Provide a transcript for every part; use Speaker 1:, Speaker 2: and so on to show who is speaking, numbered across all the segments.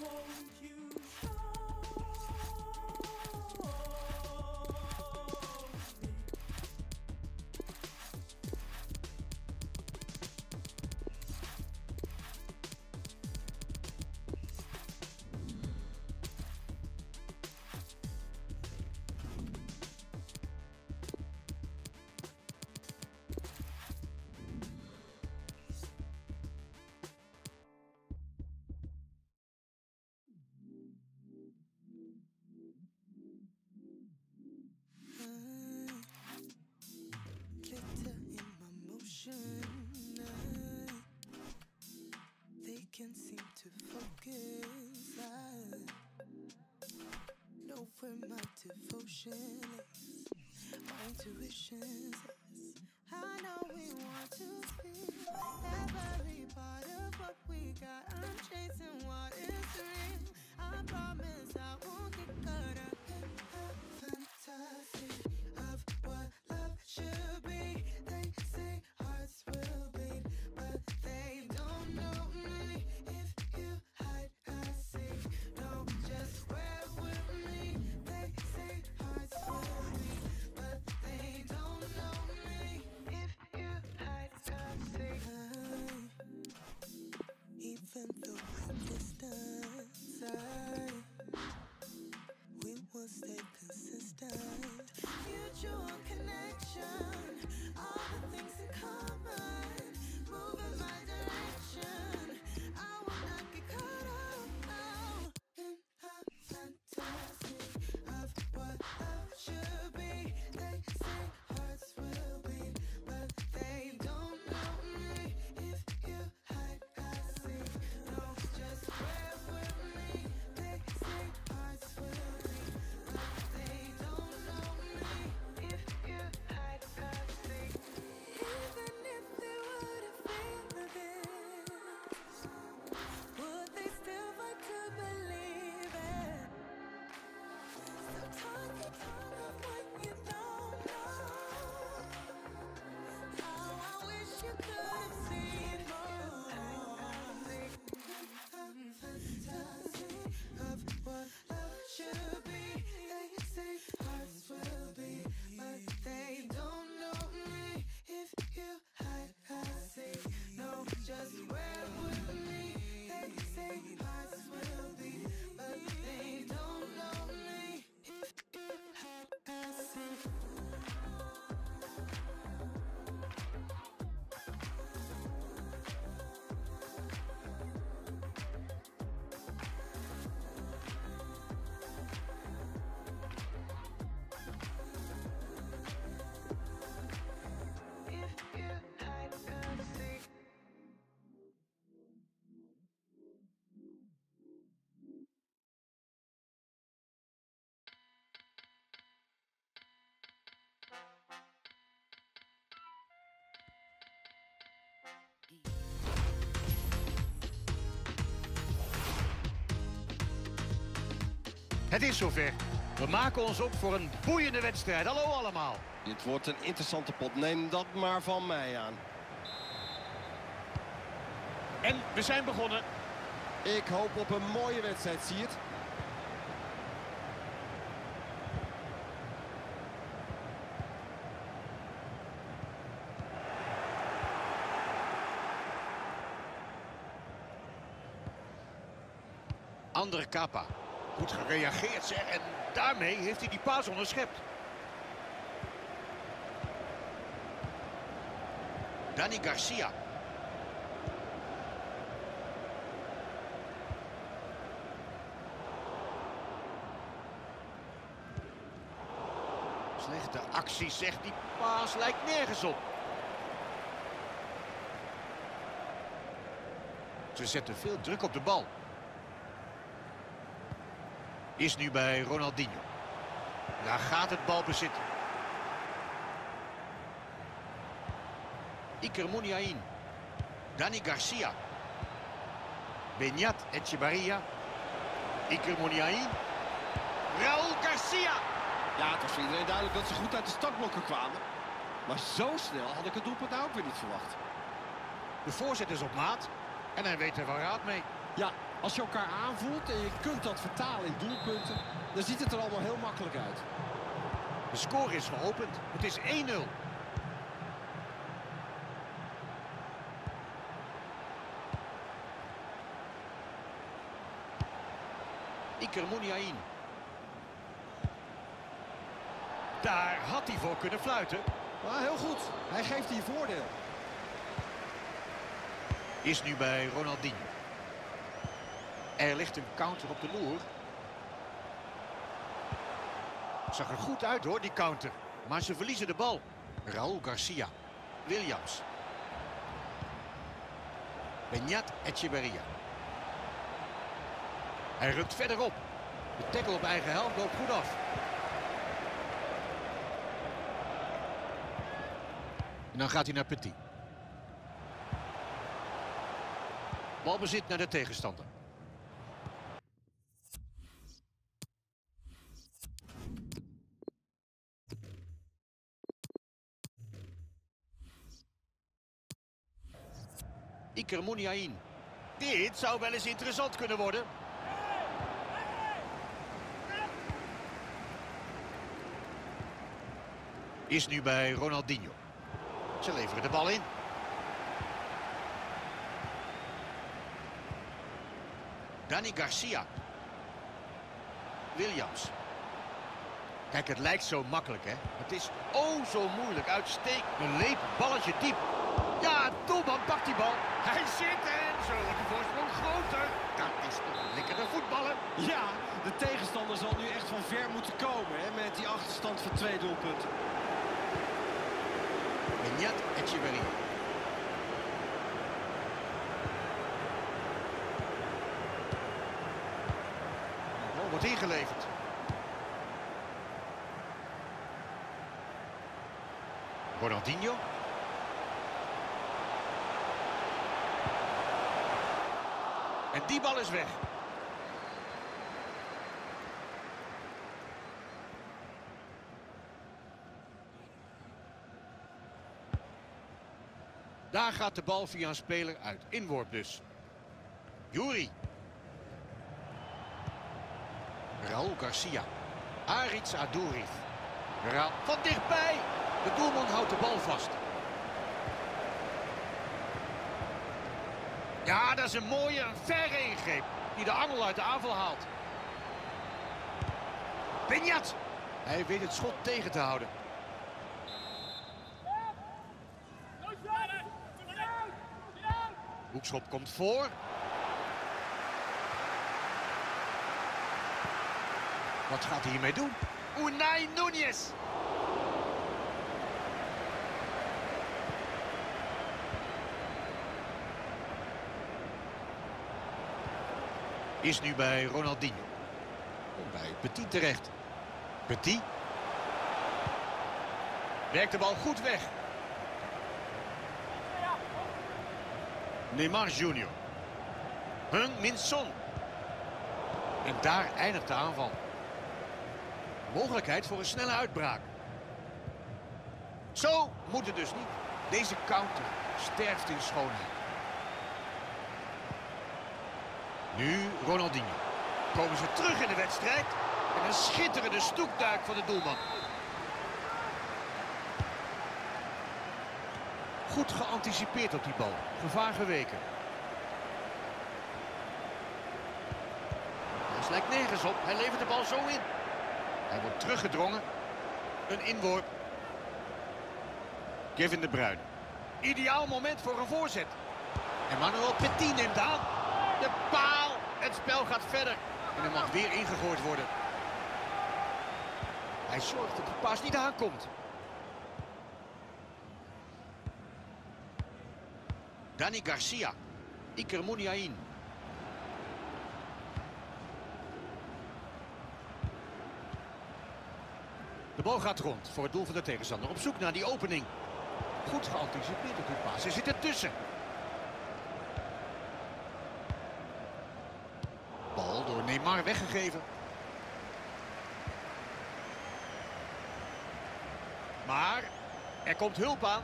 Speaker 1: whoa. Devotion is, my intuition says, I know we want to be every part of what we got. I'm chasing what is real. I promise
Speaker 2: Het is zover. We maken ons op voor een boeiende wedstrijd. Hallo allemaal.
Speaker 3: Dit wordt een interessante pot. Neem dat maar van mij aan.
Speaker 2: En we zijn begonnen.
Speaker 3: Ik hoop op een mooie wedstrijd, zie je het?
Speaker 2: Andere Kappa. Goed gereageerd zeg. En daarmee heeft hij die paas onderschept. Dani Garcia. Slechte actie zegt die paas lijkt nergens op. Ze zetten veel druk op de bal. Is nu bij Ronaldinho. Daar gaat het balbezit. Iker Muniain. Dani Garcia. Beñat Echevarria. Iker Muniain. Raúl Garcia.
Speaker 3: Ja, het was voor iedereen duidelijk dat ze goed uit de startblokken kwamen. Maar zo snel had ik het doelpunt nou ook weer niet verwacht.
Speaker 2: De voorzet is op maat. En hij weet er wel raad mee.
Speaker 3: Ja, als je elkaar aanvoelt en je kunt dat vertalen in doelpunten... dan ziet het er allemaal heel makkelijk uit.
Speaker 2: De score is geopend. Het is 1-0. Iker Muniain. Daar had hij voor kunnen fluiten.
Speaker 3: Maar heel goed, hij geeft hier voordeel.
Speaker 2: Is nu bij Ronaldinho. Er ligt een counter op de loer. Zag er goed uit hoor, die counter. Maar ze verliezen de bal. Raúl Garcia. Williams. Beñat Echeverria. Hij rukt verder op. De tackle op eigen helft loopt goed af. En dan gaat hij naar Petit. Balbezit naar de tegenstander. Iker Muniain. Dit zou wel eens interessant kunnen worden. Is nu bij Ronaldinho. Ze leveren de bal in. Dani Garcia. Williams. Kijk, het lijkt zo makkelijk, hè? Het is oh zo moeilijk. Uitstekend. Een leep, balletje diep. Doelman pakt die bal. Hij zit en zo wordt de voorsprong groter. Dat is toch lekkere voetballen.
Speaker 3: Ja, de tegenstander zal nu echt van ver moeten komen hè, met die achterstand van twee doelpunten.
Speaker 2: Benyat Echeverri. De bal wordt ingeleverd. Ronaldinho. En die bal is weg. Daar gaat de bal via een speler uit. Inworp dus. Juri. Raúl Garcia. Aritz Aduriz. Ra van dichtbij. De doelman houdt de bal vast. Ja, dat is een mooie, een verre ingreep. Die de angel uit de aanval haalt. Benyat. Hij weet het schot tegen te houden. Hoekschop komt voor. Wat gaat hij hiermee doen? Unai Núñez. Is nu bij Ronaldinho. Komt bij Petit terecht. Petit. Werkt de bal goed weg. Neymar Junior. Hung Min Son. En daar eindigt de aanval. Mogelijkheid voor een snelle uitbraak. Zo moet het dus niet. Deze counter sterft in schoonheid. Nu Ronaldinho. Komen ze terug in de wedstrijd. En een schitterende stoekduik van de doelman. Goed geanticipeerd op die bal. Gevaar geweken. Hij lijkt nergens op. Hij levert de bal zo in. Hij wordt teruggedrongen. Een inworp. Kevin de Bruyne. Ideaal moment voor een voorzet. Emmanuel Petit neemt aan. De paal. Het spel gaat verder. En er mag weer ingegooid worden. Hij zorgt dat de paas niet aankomt. Dani Garcia. Iker Muniain. De bal gaat rond voor het doel van de tegenstander. Op zoek naar die opening. Goed geanticipeerd op die paas. Hij zit ertussen. Neymar weggegeven. Maar er komt hulp aan.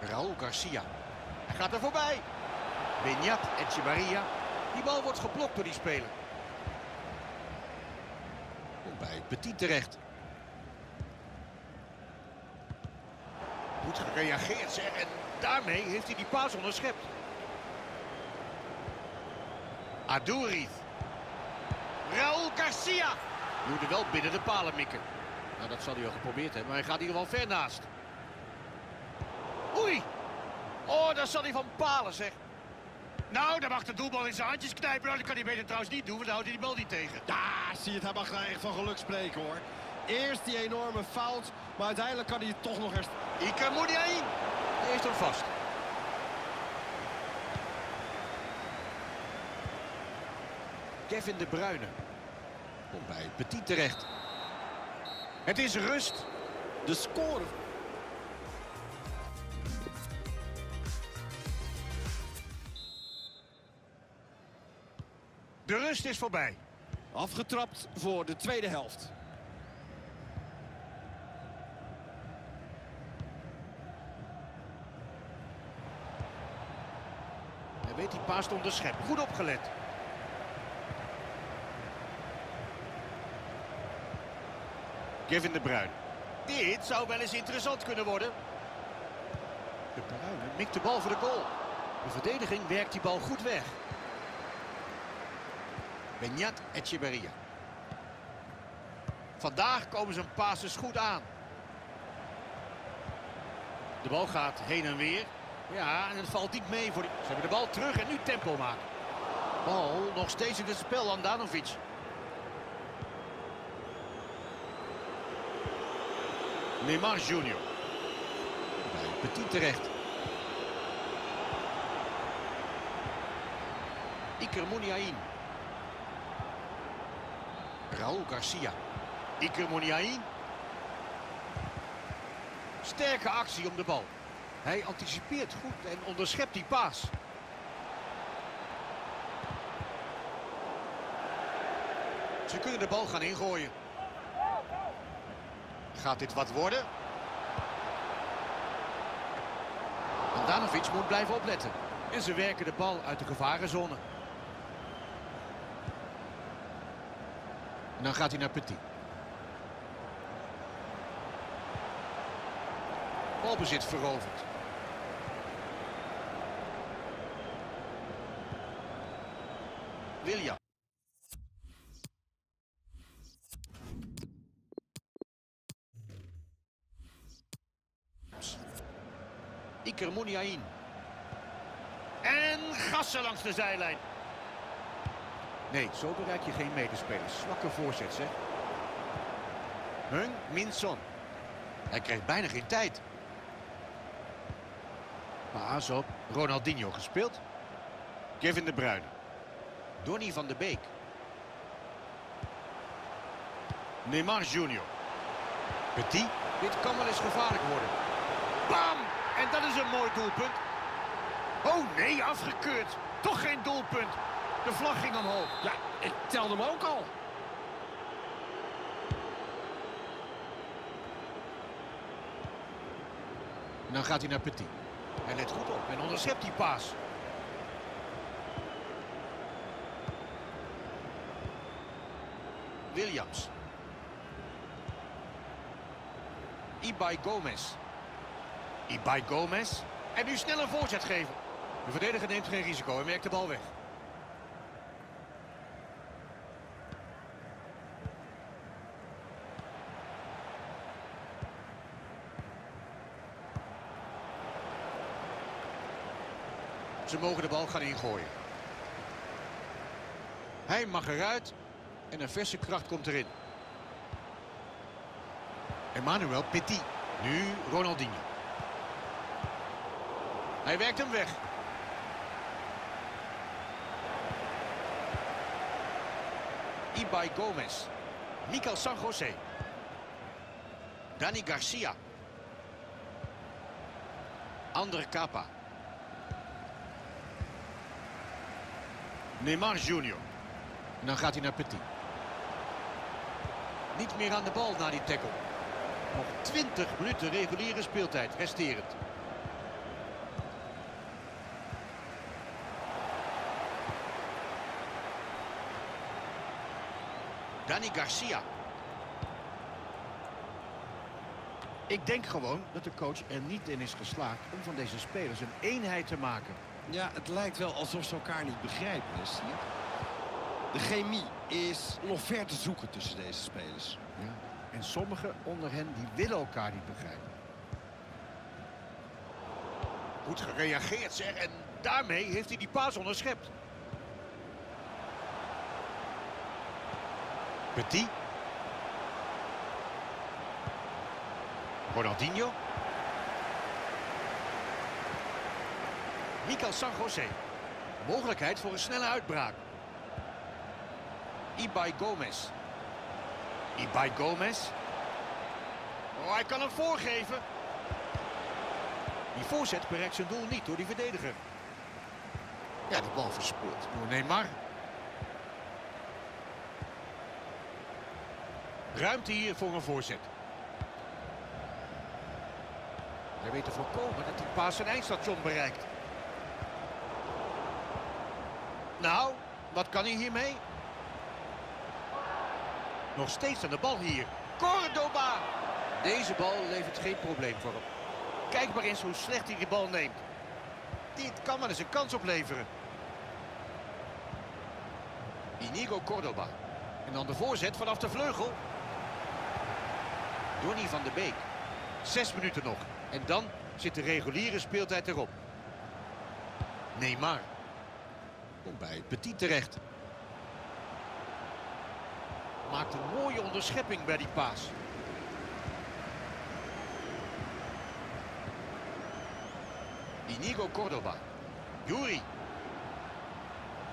Speaker 2: Raúl Garcia. Hij gaat er voorbij. Benyat Echevarria. Die bal wordt geblokt door die speler. Komt bij Petit terecht. Goed gereageerd zeg. En daarmee heeft hij die paas onderschept. Aduriz. Raúl Garcia. Moet er wel binnen de palen mikken. Nou, dat zal hij al geprobeerd hebben, maar hij gaat in ieder geval ver naast. Oei. Oh, dat zal hij van palen, zeg. Nou, dan mag de doelbal in zijn handjes knijpen. Nou, dat kan hij beter trouwens niet doen, want dan houdt hij die bal niet tegen.
Speaker 3: Ja, zie je het, hij mag daar echt van geluk spreken hoor. Eerst die enorme fout, maar uiteindelijk kan hij het toch nog herstellen.
Speaker 2: Iker. Hij heeft hem vast. Kevin de Bruyne. Komt bij Petit terecht. Het is rust.
Speaker 3: De score.
Speaker 2: De rust is voorbij.
Speaker 3: Afgetrapt voor de tweede helft.
Speaker 2: Hij weet die paas te onderscheppen. Goed opgelet. Kevin de Bruyne. Dit zou wel eens interessant kunnen worden. De Bruyne mikt de bal voor de goal. De verdediging werkt die bal goed weg. Benyat Echeverria. Vandaag komen zijn passes goed aan. De bal gaat heen en weer. Ja, en het valt niet mee. Voor die... Ze hebben de bal terug en nu tempo maken. Bal nog steeds in het spel, Andanovic. Neymar Junior. Bij Petit terecht. Iker Muniain. Raúl Garcia. Iker Muniain. Sterke actie om de bal. Hij anticipeert goed en onderschept die paas. Ze kunnen de bal gaan ingooien. Gaat dit wat worden? Andanovic moet blijven opletten. En ze werken de bal uit de gevarenzone. En dan gaat hij naar Petit. Balbezit veroverd. William. Iker Muniain. En gassen langs de zijlijn. Nee, zo bereik je geen medespelers. Zwakke voorzet, zeg. Hung Min Son. Hij krijgt bijna geen tijd. Paas op Ronaldinho gespeeld. Kevin de Bruyne. Donny van de Beek. Neymar Junior. Petit. Dit kan wel eens gevaarlijk worden. Bam! En dat is een mooi doelpunt. Oh nee, afgekeurd. Toch geen doelpunt. De vlag ging omhoog.
Speaker 3: Ja, ik telde hem ook al.
Speaker 2: En dan gaat hij naar Petit. Hij let goed op en onderschept die paas. Williams. Ibai Gomez. Ibai Gomez. En nu snel een voorzet geven. De verdediger neemt geen risico en werkt de bal weg. Ze mogen de bal gaan ingooien. Hij mag eruit en een verse kracht komt erin. Emmanuel Petit. Nu Ronaldinho. Hij werkt hem weg. Ibai Gomez. Mikel San José. Dani Garcia. Ander Kappa. Neymar Junior. En dan gaat hij naar Petit. Niet meer aan de bal na die tackle. Nog 20 minuten reguliere speeltijd resterend. Garcia. Ik denk gewoon dat de coach er niet in is geslaagd om van deze spelers een eenheid te maken.
Speaker 3: Ja, het lijkt wel alsof ze elkaar niet begrijpen. hè, zie je? De chemie is nog ver te zoeken tussen deze spelers.
Speaker 2: Ja. En sommigen onder hen die willen elkaar niet begrijpen. Goed gereageerd zeg. En daarmee heeft hij die paas onderschept. Petit. Ronaldinho. Mikel San José. Mogelijkheid voor een snelle uitbraak. Ibai Gomez. Ibai Gomez. Oh, hij kan hem voorgeven. Die voorzet bereikt zijn doel niet door die verdediger. Ja, de bal verspeeld door Neymar. Ruimte hier voor een voorzet. Hij weet te voorkomen dat die paas zijn eindstation bereikt. Nou, wat kan hij hiermee? Nog steeds aan de bal hier. Cordoba! Deze bal levert geen probleem voor hem. Kijk maar eens hoe slecht hij die bal neemt. Dit kan wel eens een kans opleveren. Inigo Cordoba. En dan de voorzet vanaf de vleugel. Donny van de Beek. Zes minuten nog. En dan zit de reguliere speeltijd erop. Neymar. Komt bij Petit terecht. Maakt een mooie onderschepping bij die paas. Inigo Cordoba. Yuri.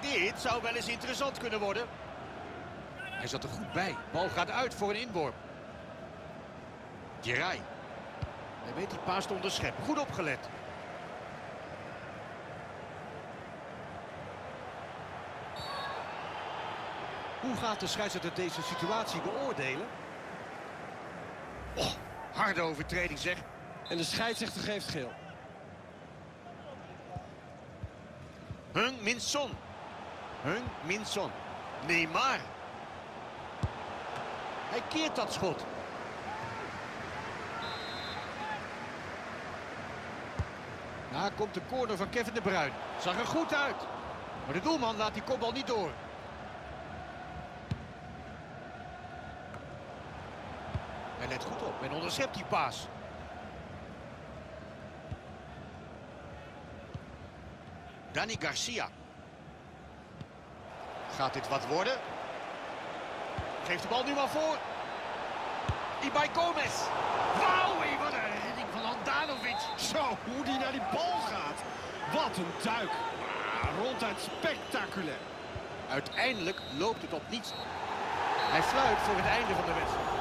Speaker 2: Dit zou wel eens interessant kunnen worden. Hij zat er goed bij. Bal gaat uit voor een inworp. Geray. Hij weet die paas te onderscheppen. Goed opgelet. Hoe gaat de scheidsrechter deze situatie beoordelen? Oh, harde overtreding zeg.
Speaker 3: En de scheidsrechter geeft geel.
Speaker 2: Hung Min Son. Hung Min Son. Neymar. Hij keert dat schot. Daar komt de corner van Kevin de Bruyne. Zag er goed uit. Maar de doelman laat die kopbal niet door. Hij let goed op en onderschept die paas. Dani Garcia. Gaat dit wat worden? Geeft de bal nu maar voor. Ibai Gomez. Wauw, wat een redding van Handanovic.
Speaker 3: Zo, hoe die naar die bal gaat. Wat een duik. Ah, ronduit spectaculair.
Speaker 2: Uiteindelijk loopt het op niets. Hij fluit voor het einde van de wedstrijd.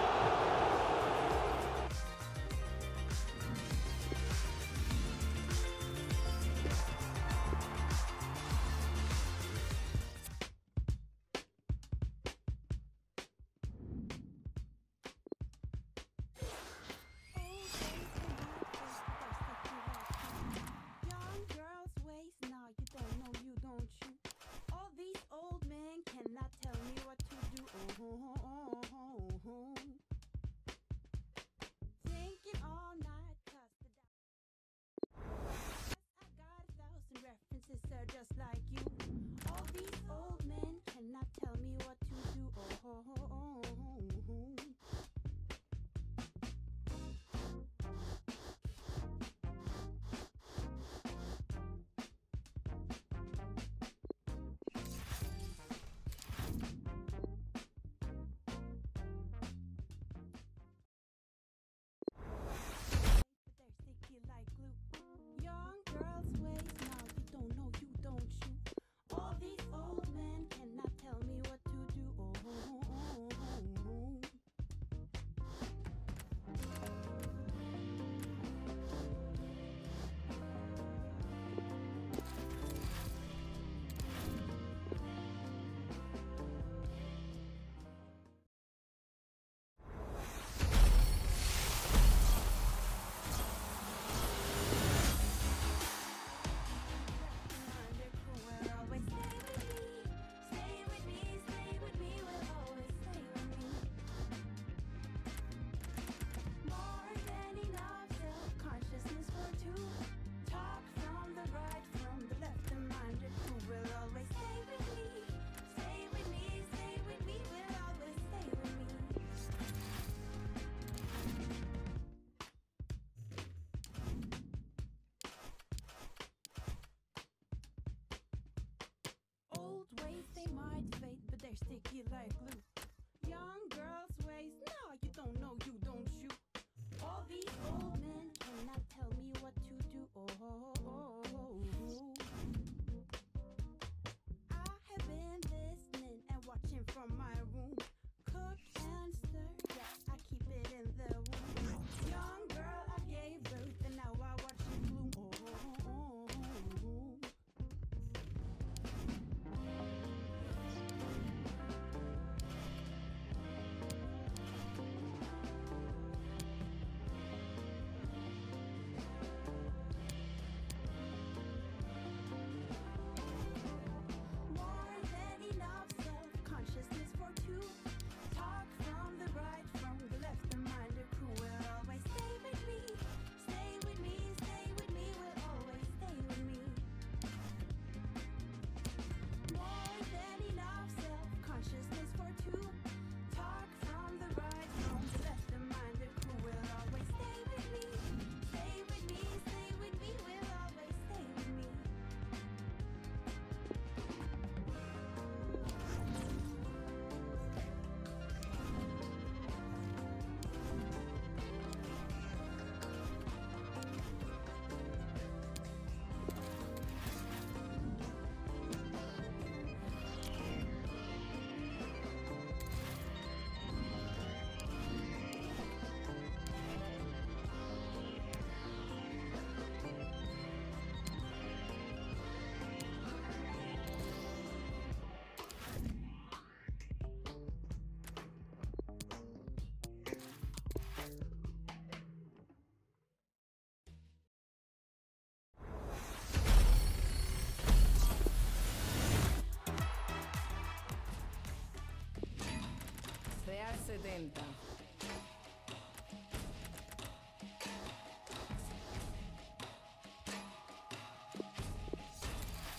Speaker 4: Sticky like glue.
Speaker 5: 70.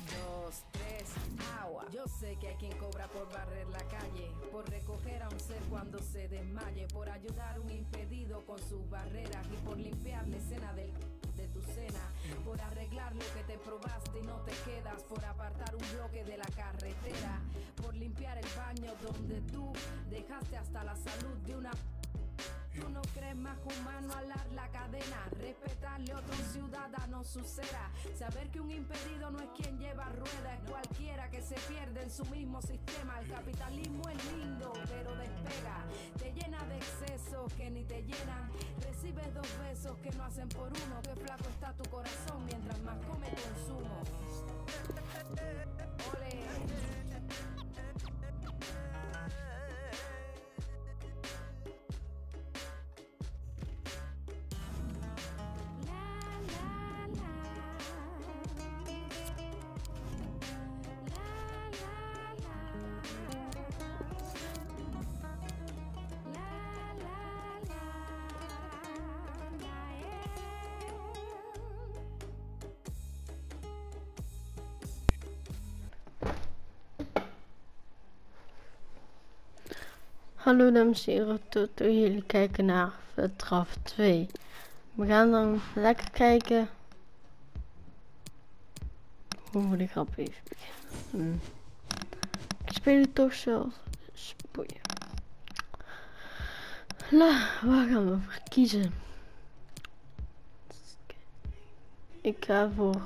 Speaker 5: Dos, tres, agua. Yo sé que hay quien cobra por barrer la calle, por recoger a un ser cuando se desmaye, por ayudar a un impedido con sus barreras y por limpiar la escena del por arreglar lo que te probaste y no te quedas, por apartar un bloque de la carretera, por limpiar el baño donde tú dejaste hasta la salud de una Tú no crees más humano alar la cadena, respetarle a otro ciudadano su cera, saber que un impedido no es quien lleva rueda, es cualquiera que se pierde en su mismo sistema. El capitalismo es lindo, pero despega, te llena de excesos que ni te llenan, recibes dos besos que no hacen por uno, que flaco está tu corazón mientras más come consumo. Ole.
Speaker 6: Hallo dames en heren, tot jullie kijken naar Vertraf 2. We gaan dan lekker kijken hoe we de grap even beginnen. Hm. Ik speel het toch zelf. Spoeien. La, waar gaan we voor kiezen? Ik ga voor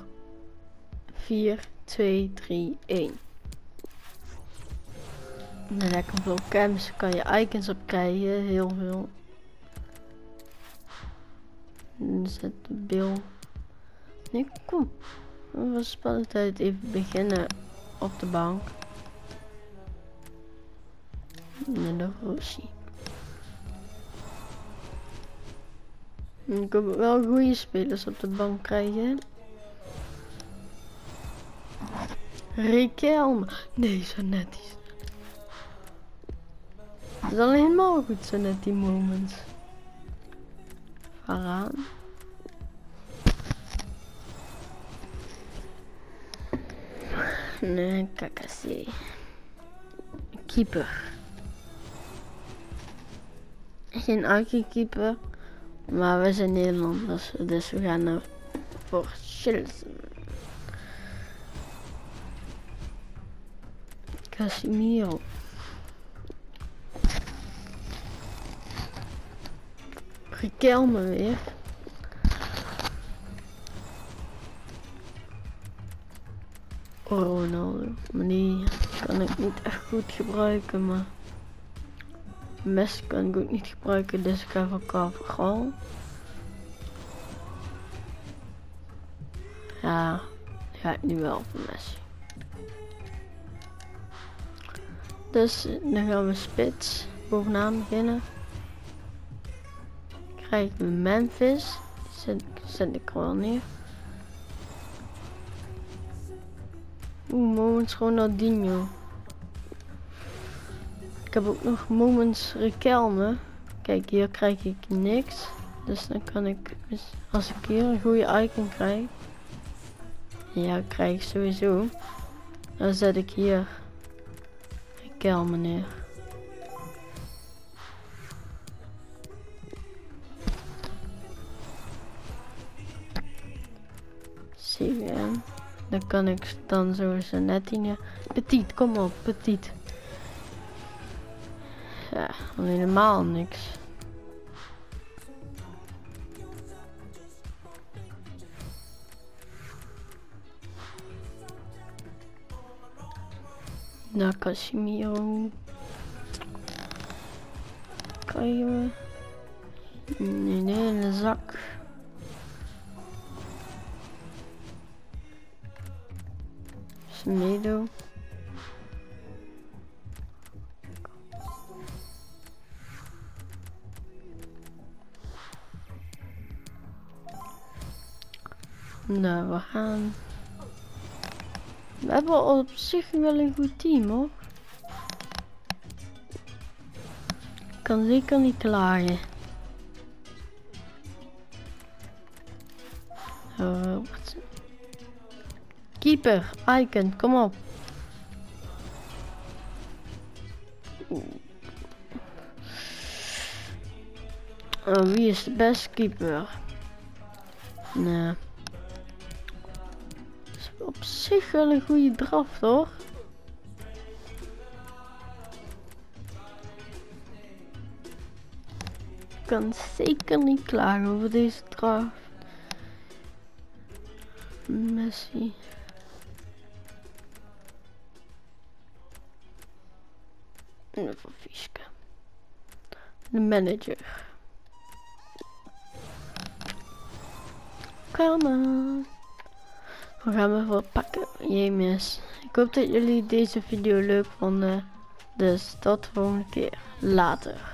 Speaker 6: 4, 2, 3, 1. En lekker veel camps kan je icons op krijgen, heel veel. En Zet de bil. Nee, kom. We was spannend tijd even beginnen op de bank. Met de Rosie. Ik hoop wel goede spelers op de bank krijgen. Riquelme. Nee, zo netjes. Het is alleen helemaal goed zo net die moments. Varaan. Nee, KKC. Keeper. Geen Arkie keeper. Maar we zijn Nederlanders, dus we gaan er voor Chelsea. Casimiro. Riquelme weer. Ronaldo. Maar die kan ik niet echt goed gebruiken, maar... Messi kan ik ook niet gebruiken, dus ik ga voor Carvajal. Ja, ga ik nu wel voor Messi. Dus dan gaan we spits bovenaan beginnen krijg ik Memphis. Zet, zet ik gewoon neer. Oeh, Moments Ronaldinho. Ik heb ook nog Moments Riquelme. Kijk, hier krijg ik niks. Dus dan kan ik, dus als ik hier een goede icon krijg. Ja, krijg ik sowieso. Dan zet ik hier Riquelme neer. CWM. Dan kan ik dan zo een net in. Petit, kom op, petit. Ja, helemaal niks. Nou, Casimiro. Kan je in de zak. Semedo. Nou, we gaan. We hebben op zich wel een goed team hoor. kan zeker niet klagen. Uh, wat? Keeper, Icon, kom op. Uh, wie is de beste keeper? Nee. Is op zich wel een goede draf, toch? Ik kan zeker niet klagen over deze draf. Messi. En van Fieske. De manager. Come. We gaan we voor pakken. Jemes. Ik hoop dat jullie deze video leuk vonden. Dus tot de volgende keer. Later.